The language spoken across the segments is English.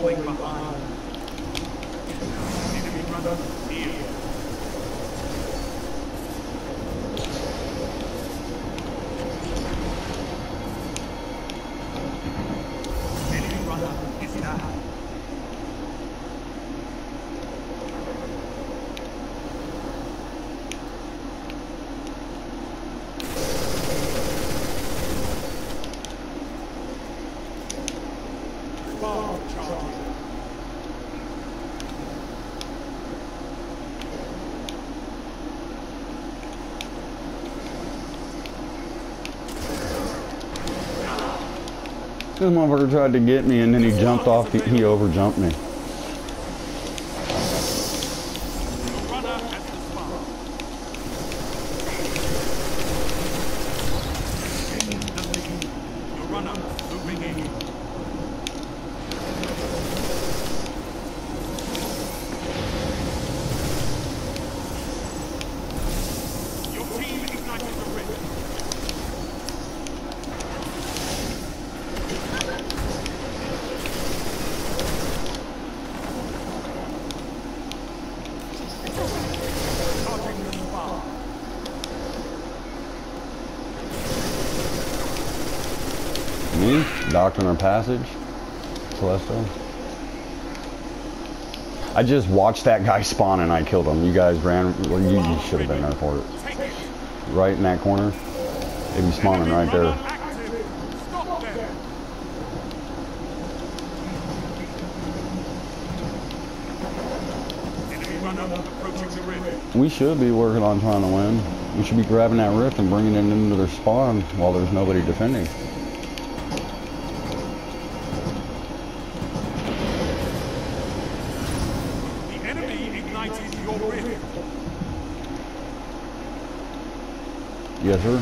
falling behind. Enemy brother, near. This motherfucker tried to get me and then he jumped off, the, he over jumped me. Me? Doctrine or Passage? Celestial? I just watched that guy spawn and I killed him. You guys ran, well you, you should have been there for it. Right in that corner. They'd be spawning right there. We should be working on trying to win. We should be grabbing that rift and bringing it into their spawn while there's nobody defending. Enemy ignited your rift. Yes, sir.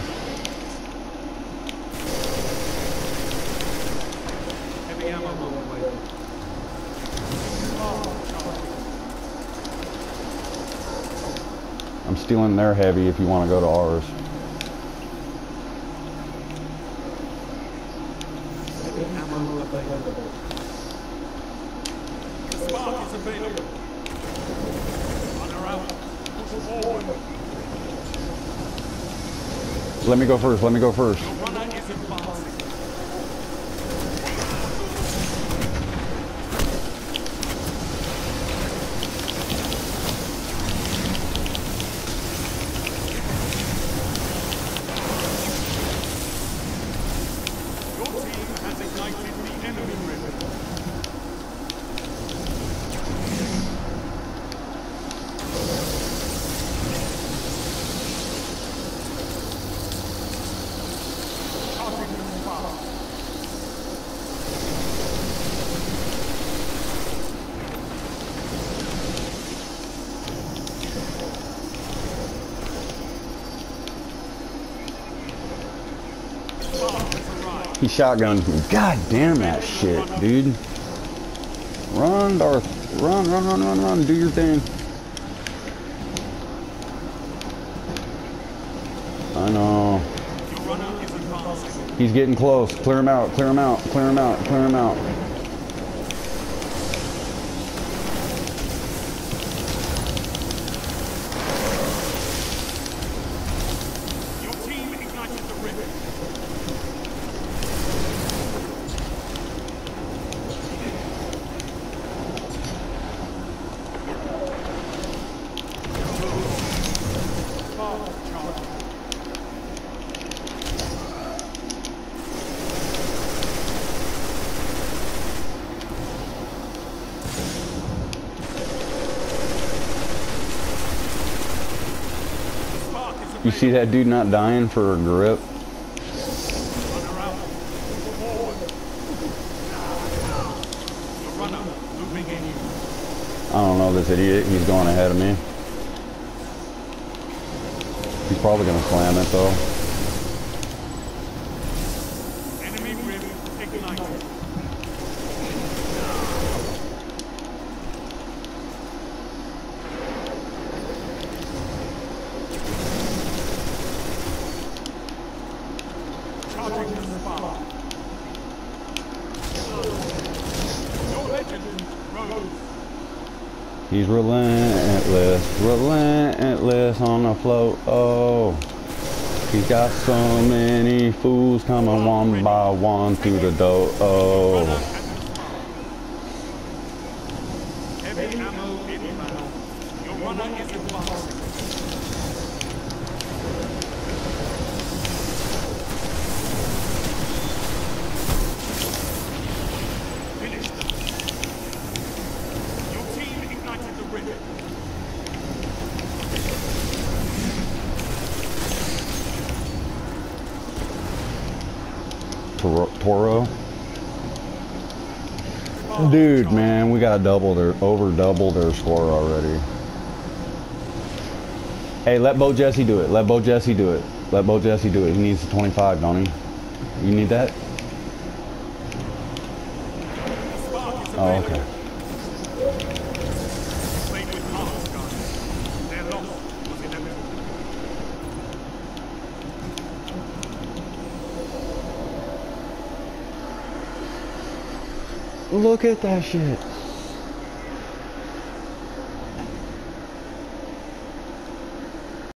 Heavy ammo on the way. I'm stealing their heavy if you want to go to ours. Heavy ammo available. The spark is available. Runner out. Push forward. Let me go first. Let me go first. Your runner is advancing. Your team has ignited the enemy rift. Charging the spark. Spark me. God damn that shit, dude. Run, Darth. Run, run, run, run, run. Do your thing. I know. He's getting close. Clear him out. Clear him out. Clear him out. Clear him out. You see that dude not dying for a grip? I don't know this idiot. He's going ahead of me. He's probably gonna slam it though. Enemy rift ignited. Charging the spark. Your legend rose. He's relentless, relentless on the float. Oh, he's got so many fools coming one by one through the door. Oh, Heavy ammo inbound. Your runner is advancing. Finish Toro. Dude, man, we got double their over double their score already. Hey, let Bo Jesse do it. Let Bo Jesse do it. Let Bo Jesse do it. He needs the 25, don't he? You need that? Oh, okay. Look at that shit.